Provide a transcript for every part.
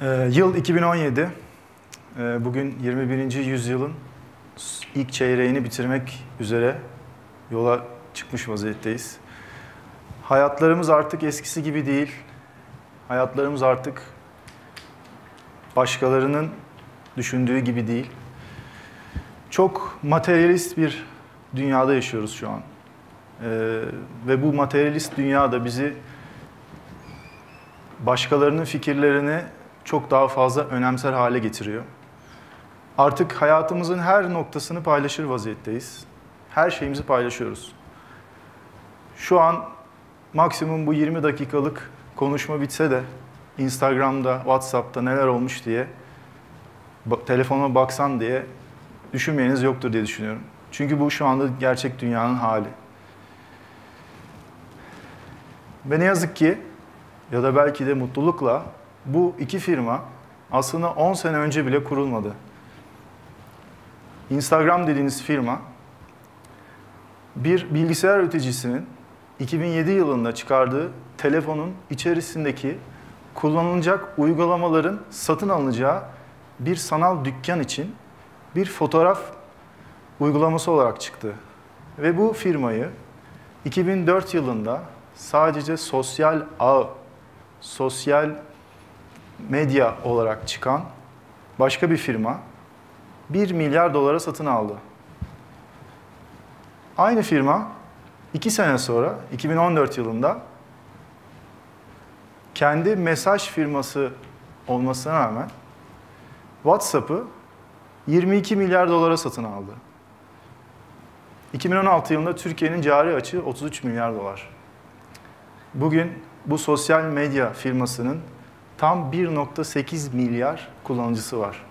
Ee, yıl 2017. Ee, bugün 21. yüzyılın ilk çeyreğini bitirmek üzere yola çıkmış vaziyetteyiz. Hayatlarımız artık eskisi gibi değil. Hayatlarımız artık başkalarının düşündüğü gibi değil. Çok materyalist bir dünyada yaşıyoruz şu an. Ee, ve bu materyalist dünyada bizi başkalarının fikirlerini çok daha fazla önemser hale getiriyor. Artık hayatımızın her noktasını paylaşır vaziyetteyiz. Her şeyimizi paylaşıyoruz. Şu an maksimum bu 20 dakikalık konuşma bitse de Instagram'da, WhatsApp'ta neler olmuş diye telefona baksan diye düşünmeyeniz yoktur diye düşünüyorum. Çünkü bu şu anda gerçek dünyanın hali. Ve ne yazık ki ya da belki de mutlulukla bu iki firma aslında 10 sene önce bile kurulmadı. Instagram dediğiniz firma bir bilgisayar üreticisinin 2007 yılında çıkardığı telefonun içerisindeki kullanılacak uygulamaların satın alınacağı bir sanal dükkan için bir fotoğraf uygulaması olarak çıktı. Ve bu firmayı 2004 yılında sadece sosyal ağ, sosyal medya olarak çıkan başka bir firma 1 milyar dolara satın aldı. Aynı firma 2 sene sonra 2014 yılında kendi mesaj firması olmasına rağmen WhatsApp'ı 22 milyar dolara satın aldı. 2016 yılında Türkiye'nin cari açığı 33 milyar dolar. Bugün bu sosyal medya firmasının tam 1.8 milyar kullanıcısı var.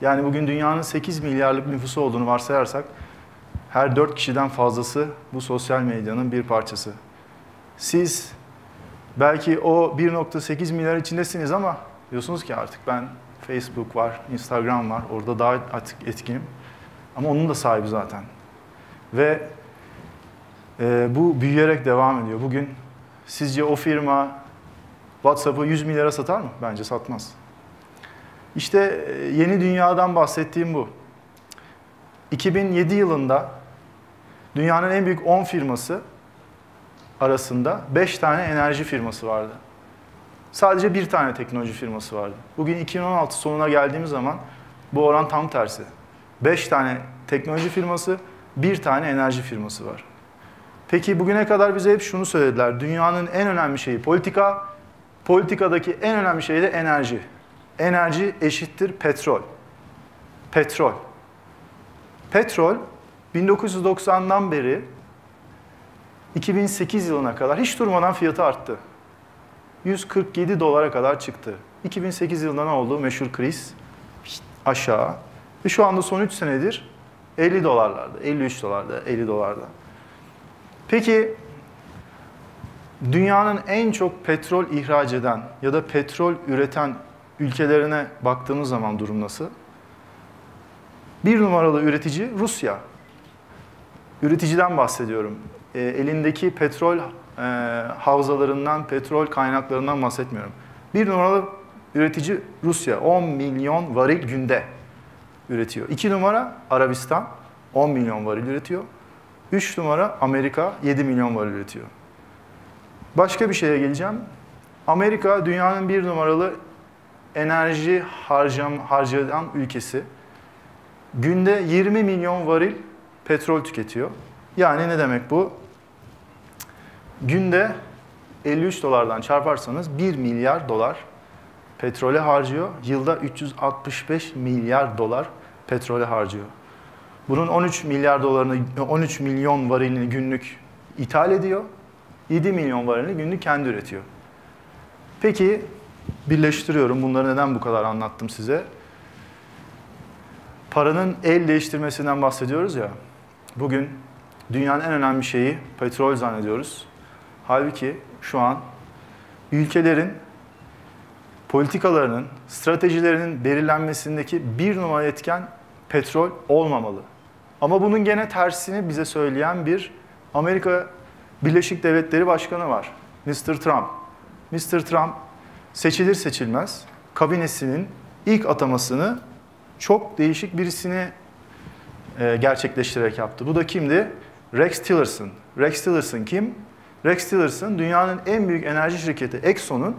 Yani bugün dünyanın 8 milyarlık nüfusu olduğunu varsayarsak her 4 kişiden fazlası bu sosyal medyanın bir parçası. Siz belki o 1.8 milyar içindesiniz ama diyorsunuz ki artık ben Facebook var, Instagram var, orada daha artık etkinim. Ama onun da sahibi zaten. Ve e, bu büyüyerek devam ediyor. Bugün sizce o firma WhatsApp'ı 100 milyara satar mı? Bence satmaz. İşte e, yeni dünyadan bahsettiğim bu. 2007 yılında dünyanın en büyük 10 firması arasında 5 tane enerji firması vardı. Sadece bir tane teknoloji firması vardı. Bugün 2016 sonuna geldiğimiz zaman bu oran tam tersi. 5 tane teknoloji firması, bir tane enerji firması var. Peki bugüne kadar bize hep şunu söylediler. Dünyanın en önemli şeyi politika, politikadaki en önemli şey de enerji. Enerji eşittir petrol. Petrol. Petrol 1990'dan beri 2008 yılına kadar hiç durmadan fiyatı arttı. 147 dolara kadar çıktı. 2008 yılında ne oldu? Meşhur kriz aşağı. Ve şu anda son 3 senedir 50 dolarlarda, 53 dolarda, 50 dolarda. Peki dünyanın en çok petrol ihraç eden ya da petrol üreten ülkelerine baktığımız zaman durum nasıl? Bir numaralı üretici Rusya. Üreticiden bahsediyorum. E, elindeki petrol e, havzalarından, petrol kaynaklarından bahsetmiyorum. Bir numaralı üretici Rusya. 10 milyon varil günde üretiyor. İki numara Arabistan. 10 milyon varil üretiyor. Üç numara Amerika. 7 milyon varil üretiyor. Başka bir şeye geleceğim. Amerika dünyanın bir numaralı enerji harcam, harcayan ülkesi. Günde 20 milyon varil petrol tüketiyor. Yani ne demek bu? Günde 53 dolardan çarparsanız 1 milyar dolar petrole harcıyor. Yılda 365 milyar dolar petrole harcıyor. Bunun 13 milyar dolarını, 13 milyon varilini günlük ithal ediyor. 7 milyon varilini günlük kendi üretiyor. Peki birleştiriyorum. Bunları neden bu kadar anlattım size? Paranın el değiştirmesinden bahsediyoruz ya. Bugün dünyanın en önemli şeyi petrol zannediyoruz. Halbuki şu an ülkelerin politikalarının, stratejilerinin belirlenmesindeki bir numara etken petrol olmamalı. Ama bunun gene tersini bize söyleyen bir Amerika Birleşik Devletleri Başkanı var. Mr. Trump. Mr. Trump seçilir seçilmez kabinesinin ilk atamasını çok değişik birisini e, gerçekleştirerek yaptı. Bu da kimdi? Rex Tillerson. Rex Tillerson kim? Rex Tillerson dünyanın en büyük enerji şirketi Exxon'un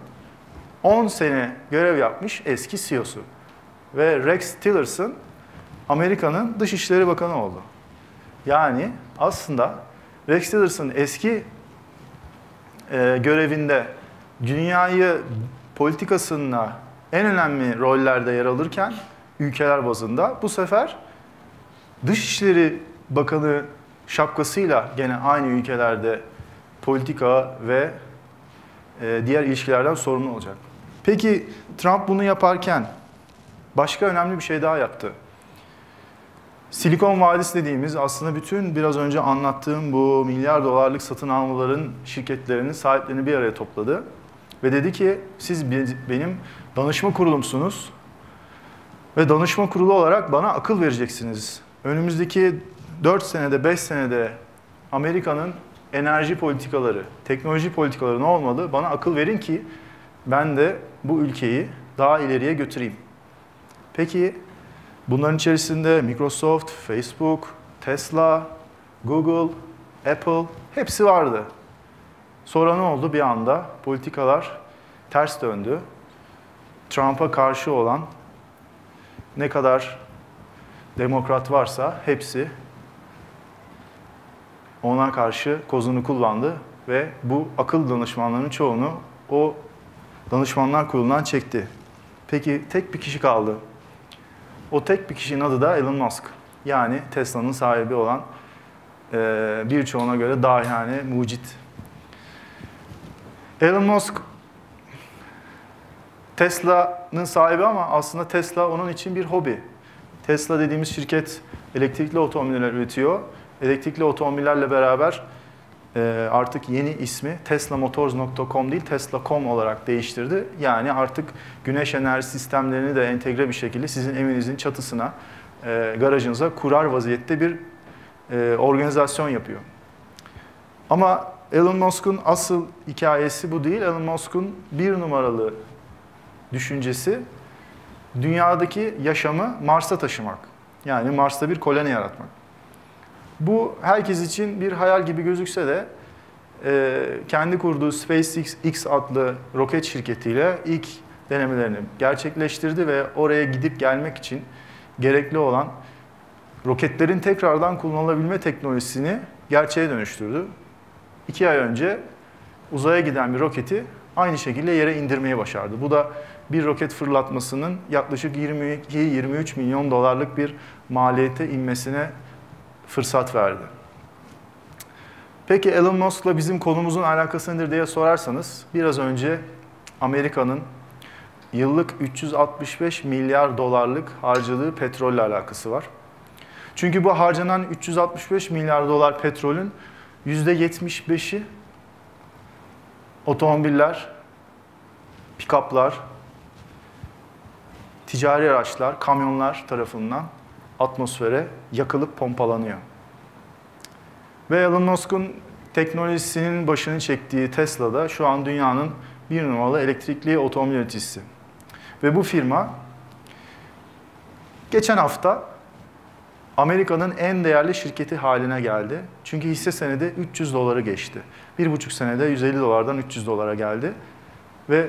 10 sene görev yapmış eski CEO'su. Ve Rex Tillerson Amerika'nın Dışişleri Bakanı oldu. Yani aslında Rex Tillerson eski e, görevinde dünyayı politikasında en önemli rollerde yer alırken ülkeler bazında bu sefer Dışişleri Bakanı şapkasıyla gene aynı ülkelerde politika ve e, diğer ilişkilerden sorumlu olacak. Peki Trump bunu yaparken başka önemli bir şey daha yaptı. Silikon Vadisi dediğimiz aslında bütün biraz önce anlattığım bu milyar dolarlık satın almaların şirketlerinin sahiplerini bir araya topladı. Ve dedi ki siz benim danışma kurulumsunuz ve danışma kurulu olarak bana akıl vereceksiniz. Önümüzdeki 4 senede 5 senede Amerika'nın enerji politikaları, teknoloji politikaları ne olmalı? Bana akıl verin ki ben de bu ülkeyi daha ileriye götüreyim. Peki bunların içerisinde Microsoft, Facebook, Tesla, Google, Apple hepsi vardı. Sonra ne oldu? Bir anda politikalar ters döndü. Trump'a karşı olan ne kadar demokrat varsa hepsi ona karşı kozunu kullandı ve bu akıl danışmanlarının çoğunu o danışmanlar kurulundan çekti. Peki tek bir kişi kaldı. O tek bir kişinin adı da Elon Musk. Yani Tesla'nın sahibi olan e, birçoğuna göre dahiyane, mucit. Elon Musk Tesla'nın sahibi ama aslında Tesla onun için bir hobi. Tesla dediğimiz şirket elektrikli otomobiller üretiyor. Elektrikli otomobillerle beraber artık yeni ismi teslamotors.com değil tesla.com olarak değiştirdi. Yani artık güneş enerji sistemlerini de entegre bir şekilde sizin evinizin çatısına, e, garajınıza kurar vaziyette bir e, organizasyon yapıyor. Ama Elon Musk'un asıl hikayesi bu değil. Elon Musk'un bir numaralı düşüncesi dünyadaki yaşamı Mars'a taşımak. Yani Mars'ta bir koloni yaratmak. Bu herkes için bir hayal gibi gözükse de e, kendi kurduğu SpaceX adlı roket şirketiyle ilk denemelerini gerçekleştirdi ve oraya gidip gelmek için gerekli olan roketlerin tekrardan kullanılabilme teknolojisini gerçeğe dönüştürdü. İki ay önce uzaya giden bir roketi aynı şekilde yere indirmeyi başardı. Bu da bir roket fırlatmasının yaklaşık 22-23 milyon dolarlık bir maliyete inmesine fırsat verdi. Peki Elon Musk'la bizim konumuzun alakası nedir diye sorarsanız biraz önce Amerika'nın yıllık 365 milyar dolarlık harcadığı petrolle alakası var. Çünkü bu harcanan 365 milyar dolar petrolün %75'i otomobiller, pikaplar, ticari araçlar, kamyonlar tarafından atmosfere yakılıp pompalanıyor. Ve Elon Musk'un teknolojisinin başını çektiği Tesla'da şu an dünyanın bir numaralı elektrikli otomobil üreticisi. Ve bu firma geçen hafta Amerika'nın en değerli şirketi haline geldi. Çünkü hisse senedi 300 doları geçti. Bir buçuk senede 150 dolardan 300 dolara geldi. Ve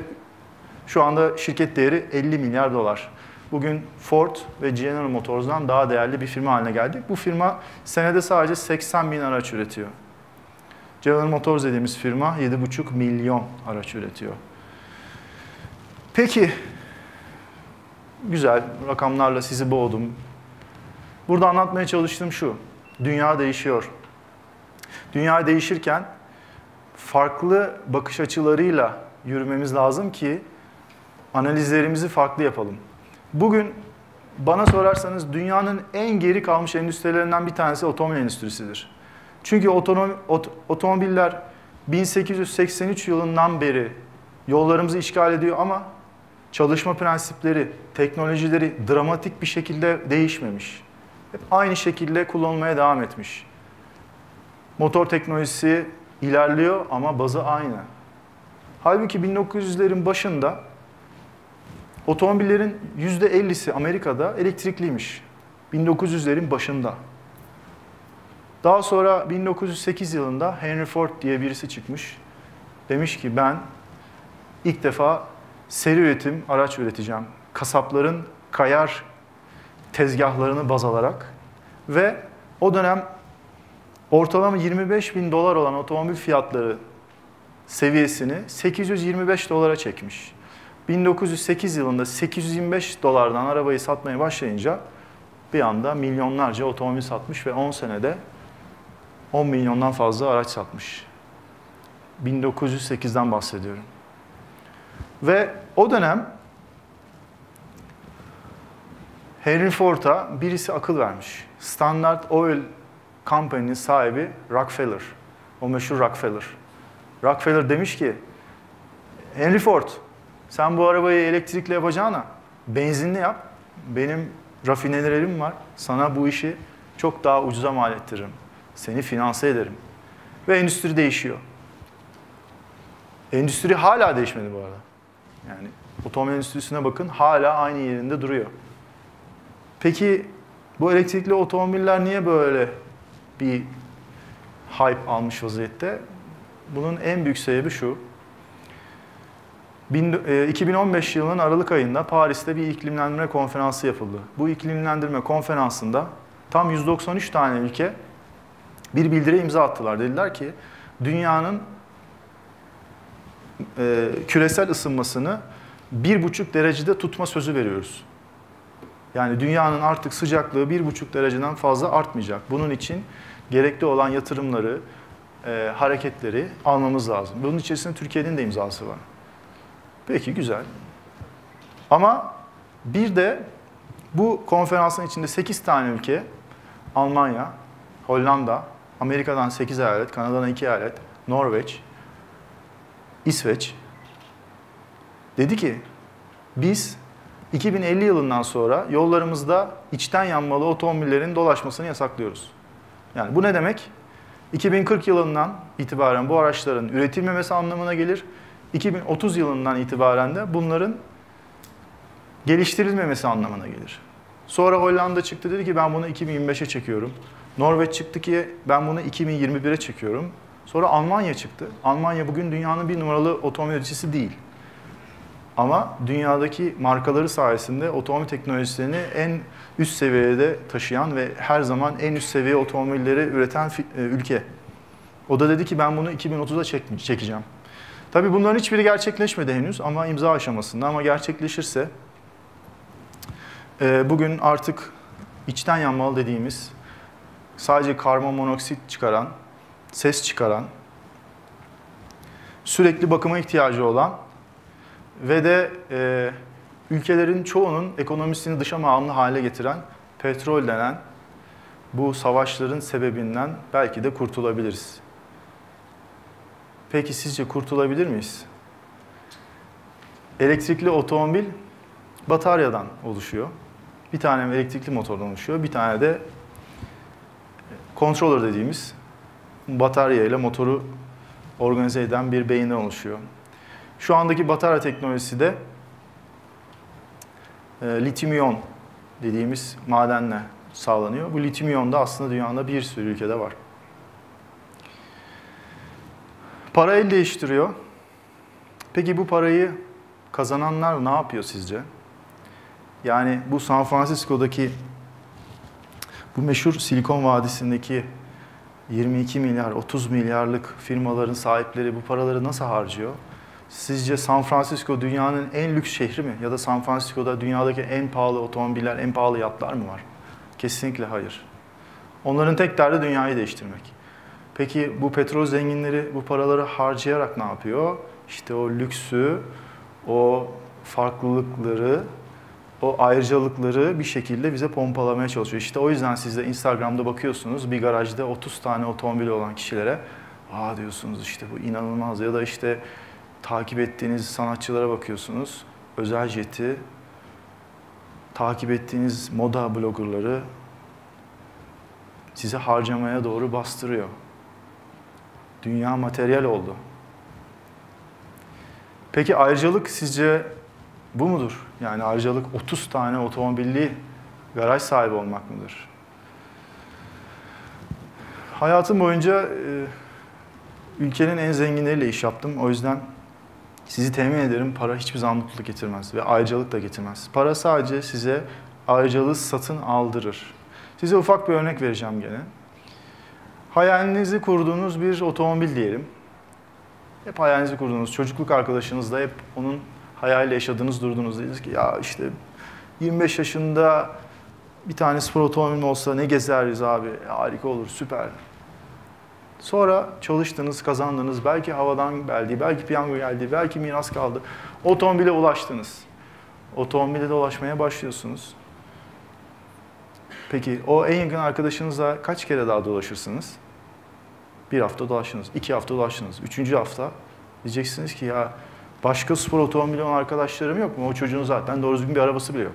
şu anda şirket değeri 50 milyar dolar. Bugün Ford ve General Motors'dan daha değerli bir firma haline geldik. Bu firma senede sadece 80 bin araç üretiyor. General Motors dediğimiz firma 7,5 milyon araç üretiyor. Peki, güzel rakamlarla sizi boğdum. Burada anlatmaya çalıştığım şu, dünya değişiyor. Dünya değişirken farklı bakış açılarıyla yürümemiz lazım ki analizlerimizi farklı yapalım. Bugün bana sorarsanız dünyanın en geri kalmış endüstrilerinden bir tanesi otomobil endüstrisidir. Çünkü otonom, ot, otomobiller 1883 yılından beri yollarımızı işgal ediyor ama çalışma prensipleri, teknolojileri dramatik bir şekilde değişmemiş. Hep aynı şekilde kullanılmaya devam etmiş. Motor teknolojisi ilerliyor ama bazı aynı. Halbuki 1900'lerin başında Otomobillerin %50'si Amerika'da elektrikliymiş. 1900'lerin başında. Daha sonra 1908 yılında Henry Ford diye birisi çıkmış. Demiş ki ben ilk defa seri üretim araç üreteceğim. Kasapların kayar tezgahlarını baz alarak ve o dönem ortalama 25 bin dolar olan otomobil fiyatları seviyesini 825 dolara çekmiş. 1908 yılında 825 dolardan arabayı satmaya başlayınca bir anda milyonlarca otomobil satmış ve 10 senede 10 milyondan fazla araç satmış. 1908'den bahsediyorum. Ve o dönem Henry Ford'a birisi akıl vermiş. Standard Oil Company'nin sahibi Rockefeller. O meşhur Rockefeller. Rockefeller demiş ki, Henry Ford, sen bu arabayı elektrikle yapacağına benzinli yap. Benim rafinerilerim var. Sana bu işi çok daha ucuza mal ettiririm. Seni finanse ederim. Ve endüstri değişiyor. Endüstri hala değişmedi bu arada. Yani otomobil endüstrisine bakın hala aynı yerinde duruyor. Peki bu elektrikli otomobiller niye böyle bir hype almış vaziyette? Bunun en büyük sebebi şu. 2015 e, yılının Aralık ayında Paris'te bir iklimlendirme konferansı yapıldı. Bu iklimlendirme konferansında tam 193 tane ülke bir bildiri imza attılar. Dediler ki dünyanın e, küresel ısınmasını bir buçuk derecede tutma sözü veriyoruz. Yani dünyanın artık sıcaklığı bir buçuk dereceden fazla artmayacak. Bunun için gerekli olan yatırımları, e, hareketleri almamız lazım. Bunun içerisinde Türkiye'nin de imzası var. Peki güzel. Ama bir de bu konferansın içinde 8 tane ülke, Almanya, Hollanda, Amerika'dan 8 eyalet, Kanada'dan 2 eyalet, Norveç, İsveç dedi ki biz 2050 yılından sonra yollarımızda içten yanmalı otomobillerin dolaşmasını yasaklıyoruz. Yani bu ne demek? 2040 yılından itibaren bu araçların üretilmemesi anlamına gelir. 2030 yılından itibaren de bunların geliştirilmemesi anlamına gelir. Sonra Hollanda çıktı dedi ki ben bunu 2025'e çekiyorum. Norveç çıktı ki ben bunu 2021'e çekiyorum. Sonra Almanya çıktı. Almanya bugün dünyanın bir numaralı otomobil üreticisi değil. Ama dünyadaki markaları sayesinde otomobil teknolojisini en üst seviyede taşıyan ve her zaman en üst seviye otomobilleri üreten e, ülke. O da dedi ki ben bunu 2030'a çekeceğim. Tabii bunların hiçbiri gerçekleşmedi henüz ama imza aşamasında ama gerçekleşirse e, bugün artık içten yanmalı dediğimiz sadece karbon monoksit çıkaran, ses çıkaran, sürekli bakıma ihtiyacı olan ve de e, ülkelerin çoğunun ekonomisini dışa bağımlı hale getiren petrol denen bu savaşların sebebinden belki de kurtulabiliriz. Peki sizce kurtulabilir miyiz? Elektrikli otomobil bataryadan oluşuyor. Bir tane elektrikli motordan oluşuyor. Bir tane de controller dediğimiz batarya ile motoru organize eden bir beyinden oluşuyor. Şu andaki batarya teknolojisi de e, lityum dediğimiz madenle sağlanıyor. Bu lityum da aslında dünyada bir sürü ülkede var. Para el değiştiriyor. Peki bu parayı kazananlar ne yapıyor sizce? Yani bu San Francisco'daki bu meşhur Silikon Vadisi'ndeki 22 milyar, 30 milyarlık firmaların sahipleri bu paraları nasıl harcıyor? Sizce San Francisco dünyanın en lüks şehri mi? Ya da San Francisco'da dünyadaki en pahalı otomobiller, en pahalı yatlar mı var? Kesinlikle hayır. Onların tek derdi dünyayı değiştirmek. Peki bu petrol zenginleri bu paraları harcayarak ne yapıyor? İşte o lüksü, o farklılıkları, o ayrıcalıkları bir şekilde bize pompalamaya çalışıyor. İşte o yüzden siz de Instagram'da bakıyorsunuz bir garajda 30 tane otomobili olan kişilere aa diyorsunuz işte bu inanılmaz ya da işte takip ettiğiniz sanatçılara bakıyorsunuz. Özel jeti, takip ettiğiniz moda bloggerları size harcamaya doğru bastırıyor. Dünya materyal oldu. Peki ayrıcalık sizce Bu mudur? Yani ayrıcalık 30 tane otomobilli garaj sahibi olmak mıdır? Hayatım boyunca e, ülkenin en zenginleriyle iş yaptım. O yüzden sizi temin ederim para hiçbir zaman mutluluk getirmez ve ayrıcalık da getirmez. Para sadece size ayrıcalığı satın aldırır. Size ufak bir örnek vereceğim gene. Hayalinizi kurduğunuz bir otomobil diyelim. Hep hayalinizi kurduğunuz, çocukluk arkadaşınızla hep onun hayaliyle yaşadığınız durdunuz. Dediniz ki ya işte 25 yaşında bir tane spor otomobilim olsa ne gezeriz abi, harika olur, süper. Sonra çalıştınız, kazandınız, belki havadan geldi, belki piyango geldi, belki miras kaldı. Otomobile ulaştınız. Otomobile de ulaşmaya başlıyorsunuz. Peki o en yakın arkadaşınızla kaç kere daha dolaşırsınız? Bir hafta dolaştınız, iki hafta dolaştınız. Üçüncü hafta diyeceksiniz ki ya başka spor otomobili olan arkadaşlarım yok mu? O çocuğun zaten doğru düzgün bir arabası bile yok.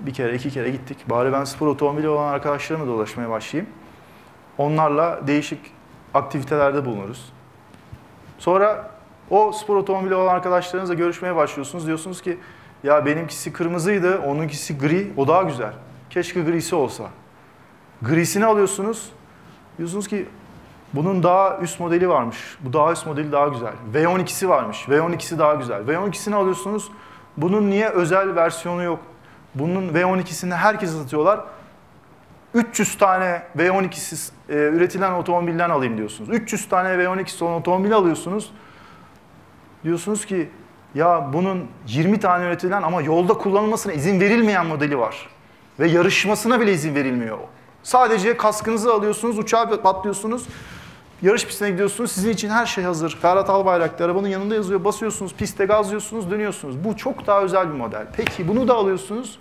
Bir kere, iki kere gittik. Bari ben spor otomobili olan arkadaşlarımla dolaşmaya başlayayım. Onlarla değişik aktivitelerde bulunuruz. Sonra o spor otomobili olan arkadaşlarınızla görüşmeye başlıyorsunuz. Diyorsunuz ki ya benimkisi kırmızıydı, onunkisi gri, o daha güzel. Keşke grisi olsa. Grisini alıyorsunuz. Diyorsunuz ki bunun daha üst modeli varmış. Bu daha üst modeli daha güzel. V12'si varmış. V12'si daha güzel. V12'sini alıyorsunuz. Bunun niye özel versiyonu yok? Bunun V12'sini herkese satıyorlar. 300 tane V12'si e, üretilen otomobilden alayım diyorsunuz. 300 tane V12'si olan otomobil alıyorsunuz. Diyorsunuz ki ya bunun 20 tane üretilen ama yolda kullanılmasına izin verilmeyen modeli var. Ve yarışmasına bile izin verilmiyor. Sadece kaskınızı alıyorsunuz, uçağa patlıyorsunuz. Yarış pistine gidiyorsunuz, sizin için her şey hazır. Ferhat Albayrak'ta arabanın yanında yazıyor, basıyorsunuz, piste gazlıyorsunuz, dönüyorsunuz. Bu çok daha özel bir model. Peki bunu da alıyorsunuz.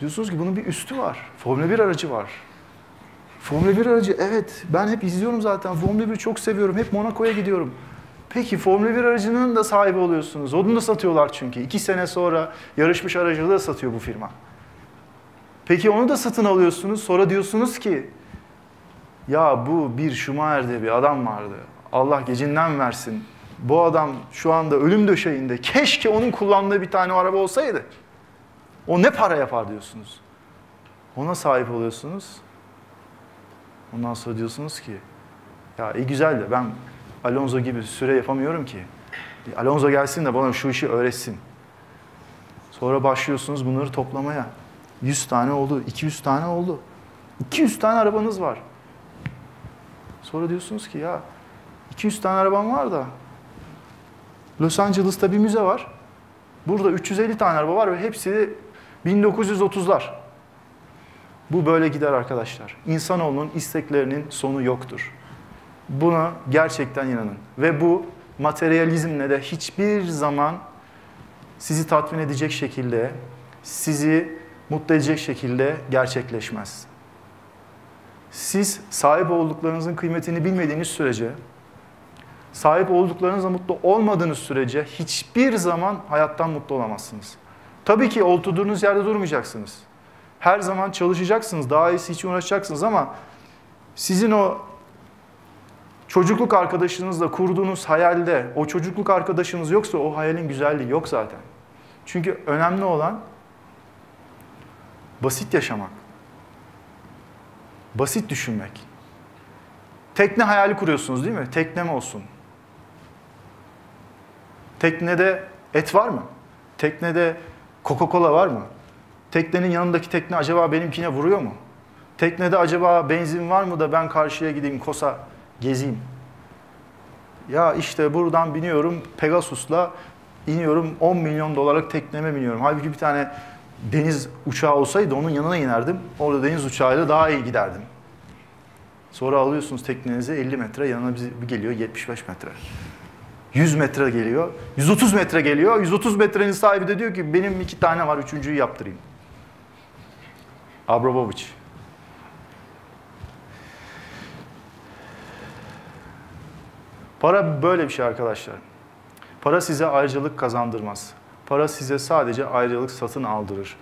Diyorsunuz ki bunun bir üstü var. Formula 1 aracı var. Formula 1 aracı evet ben hep izliyorum zaten. Formula 1'i çok seviyorum. Hep Monaco'ya gidiyorum. Peki Formula 1 aracının da sahibi oluyorsunuz. Onu da satıyorlar çünkü. İki sene sonra yarışmış aracılığı da satıyor bu firma. Peki onu da satın alıyorsunuz. Sonra diyorsunuz ki ya bu bir Schumacher'de bir adam vardı. Allah gecinden versin. Bu adam şu anda ölüm döşeğinde. Keşke onun kullandığı bir tane araba olsaydı. O ne para yapar diyorsunuz. Ona sahip oluyorsunuz. Ondan sonra diyorsunuz ki ya iyi güzel de ben Alonso gibi süre yapamıyorum ki. Alonso gelsin de bana şu işi öğretsin. Sonra başlıyorsunuz bunları toplamaya. 100 tane oldu, 200 tane oldu. 200 tane arabanız var. Sonra diyorsunuz ki ya 200 tane arabam var da Los Angeles'ta bir müze var. Burada 350 tane araba var ve hepsi 1930'lar. Bu böyle gider arkadaşlar. İnsanoğlunun isteklerinin sonu yoktur. Buna gerçekten inanın. Ve bu materyalizmle de hiçbir zaman sizi tatmin edecek şekilde, sizi mutlu edecek şekilde gerçekleşmez. Siz sahip olduklarınızın kıymetini bilmediğiniz sürece, sahip olduklarınızla mutlu olmadığınız sürece hiçbir zaman hayattan mutlu olamazsınız. Tabii ki oturduğunuz yerde durmayacaksınız. Her zaman çalışacaksınız, daha iyisi için uğraşacaksınız ama sizin o çocukluk arkadaşınızla kurduğunuz hayalde o çocukluk arkadaşınız yoksa o hayalin güzelliği yok zaten. Çünkü önemli olan basit yaşamak. Basit düşünmek. Tekne hayali kuruyorsunuz değil mi? Teknem olsun. Teknede et var mı? Teknede Coca-Cola var mı? Teknenin yanındaki tekne acaba benimkine vuruyor mu? Teknede acaba benzin var mı da ben karşıya gideyim Kosa gezeyim? Ya işte buradan biniyorum Pegasus'la iniyorum 10 milyon dolarlık tekneme biniyorum. Halbuki bir tane deniz uçağı olsaydı onun yanına inerdim. Orada deniz uçağıyla daha iyi giderdim. Sonra alıyorsunuz teknenizi 50 metre yanına bir geliyor 75 metre. 100 metre geliyor, 130 metre geliyor. 130 metrenin sahibi de diyor ki benim iki tane var, üçüncüyü yaptırayım. Abramovich. Para böyle bir şey arkadaşlar. Para size ayrıcalık kazandırmaz. Para size sadece ayrıcalık satın aldırır.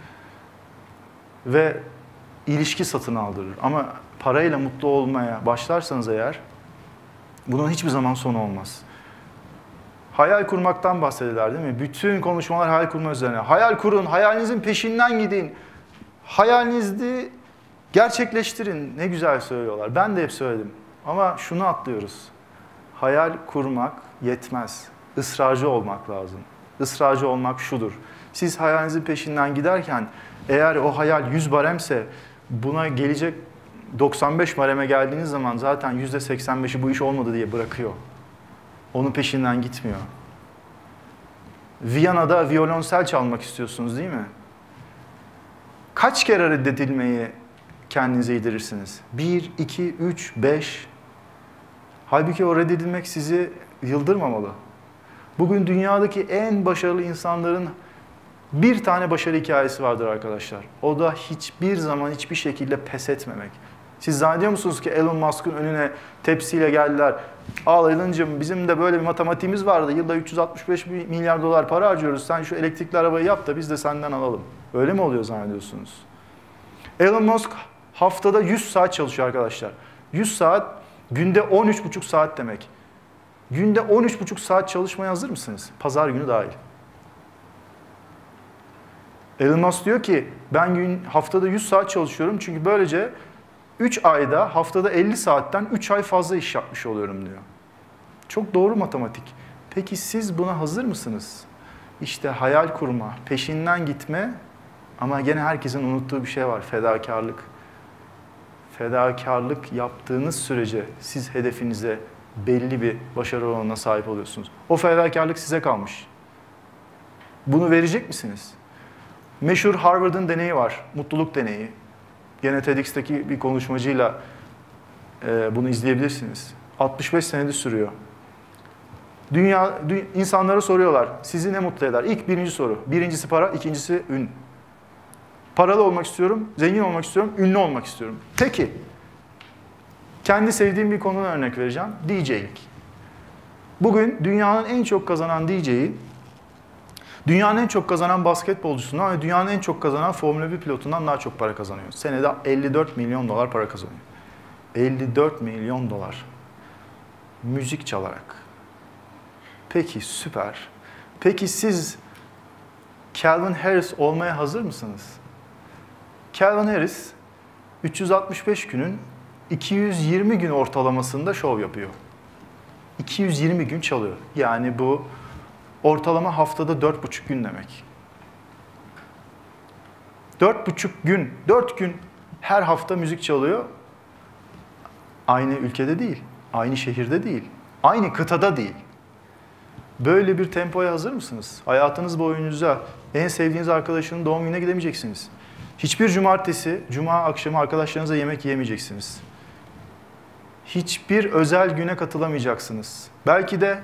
Ve ilişki satın aldırır. Ama parayla mutlu olmaya başlarsanız eğer bunun hiçbir zaman sonu olmaz. Hayal kurmaktan bahsediyorlar değil mi? Bütün konuşmalar hayal kurma üzerine. Hayal kurun, hayalinizin peşinden gidin. Hayalinizi gerçekleştirin. Ne güzel söylüyorlar. Ben de hep söyledim. Ama şunu atlıyoruz. Hayal kurmak yetmez. Israrcı olmak lazım. Israrcı olmak şudur. Siz hayalinizin peşinden giderken eğer o hayal 100 baremse buna gelecek 95 bareme geldiğiniz zaman zaten %85'i bu iş olmadı diye bırakıyor. Onun peşinden gitmiyor. Viyana'da violonsel çalmak istiyorsunuz değil mi? Kaç kere reddedilmeyi kendinize yedirirsiniz? Bir, iki, üç, beş. Halbuki o reddedilmek sizi yıldırmamalı. Bugün dünyadaki en başarılı insanların bir tane başarı hikayesi vardır arkadaşlar. O da hiçbir zaman hiçbir şekilde pes etmemek. Siz zannediyor musunuz ki Elon Musk'ın önüne tepsiyle geldiler. Al Elon'cığım bizim de böyle bir matematiğimiz vardı. Yılda 365 milyar dolar para harcıyoruz. Sen şu elektrikli arabayı yap da biz de senden alalım. Öyle mi oluyor zannediyorsunuz? Elon Musk haftada 100 saat çalışıyor arkadaşlar. 100 saat günde 13,5 saat demek. Günde 13,5 saat çalışmaya hazır mısınız? Pazar günü dahil. Elon Musk diyor ki ben gün haftada 100 saat çalışıyorum çünkü böylece 3 ayda haftada 50 saatten 3 ay fazla iş yapmış oluyorum diyor. Çok doğru matematik. Peki siz buna hazır mısınız? İşte hayal kurma, peşinden gitme ama gene herkesin unuttuğu bir şey var, fedakarlık. Fedakarlık yaptığınız sürece siz hedefinize belli bir başarı oranına sahip oluyorsunuz. O fedakarlık size kalmış. Bunu verecek misiniz? Meşhur Harvard'ın deneyi var, mutluluk deneyi. Gene TEDx'teki bir konuşmacıyla e, bunu izleyebilirsiniz. 65 senedir sürüyor. Dünya, dü, insanlara soruyorlar, sizi ne mutlu eder? İlk birinci soru. Birincisi para, ikincisi ün. Paralı olmak istiyorum, zengin olmak istiyorum, ünlü olmak istiyorum. Peki, kendi sevdiğim bir konudan örnek vereceğim. DJ'lik. Bugün dünyanın en çok kazanan DJ'yi, dünyanın en çok kazanan basketbolcusundan ve dünyanın en çok kazanan Formula 1 pilotundan daha çok para kazanıyor. Senede 54 milyon dolar para kazanıyor. 54 milyon dolar. Müzik çalarak. Peki süper. Peki siz Calvin Harris olmaya hazır mısınız? Calvin Harris 365 günün 220 gün ortalamasında şov yapıyor. 220 gün çalıyor. Yani bu ortalama haftada 4,5 gün demek. 4,5 gün, 4 gün her hafta müzik çalıyor. Aynı ülkede değil, aynı şehirde değil, aynı kıtada değil. Böyle bir tempoya hazır mısınız? Hayatınız boyunca en sevdiğiniz arkadaşının doğum gününe gidemeyeceksiniz. Hiçbir cumartesi, cuma akşamı arkadaşlarınızla yemek yiyemeyeceksiniz. Hiçbir özel güne katılamayacaksınız. Belki de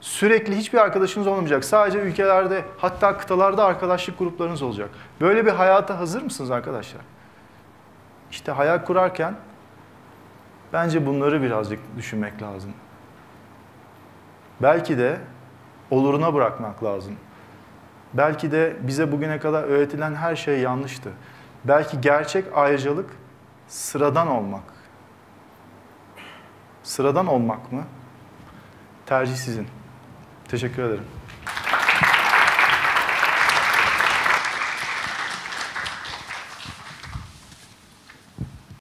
sürekli hiçbir arkadaşınız olmayacak. Sadece ülkelerde, hatta kıtalarda arkadaşlık gruplarınız olacak. Böyle bir hayata hazır mısınız arkadaşlar? İşte hayal kurarken bence bunları birazcık düşünmek lazım. Belki de oluruna bırakmak lazım. Belki de bize bugüne kadar öğretilen her şey yanlıştı. Belki gerçek ayrıcalık sıradan olmak. Sıradan olmak mı? Tercih sizin. Teşekkür ederim.